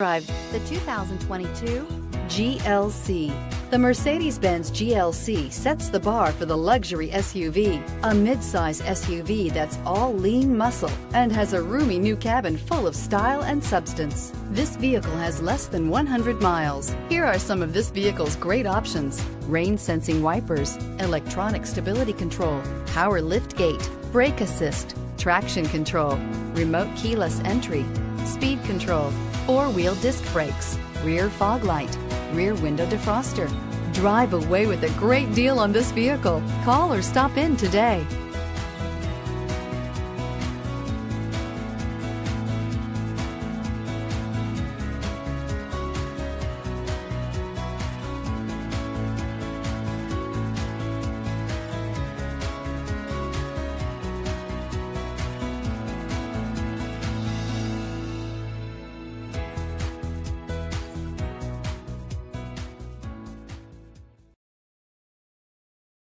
Drive the 2022 GLC. The Mercedes-Benz GLC sets the bar for the luxury SUV, a midsize SUV that's all lean muscle and has a roomy new cabin full of style and substance. This vehicle has less than 100 miles. Here are some of this vehicle's great options. Rain sensing wipers, electronic stability control, power lift gate, brake assist, traction control, remote keyless entry, speed control, four-wheel disc brakes, rear fog light, rear window defroster. Drive away with a great deal on this vehicle. Call or stop in today.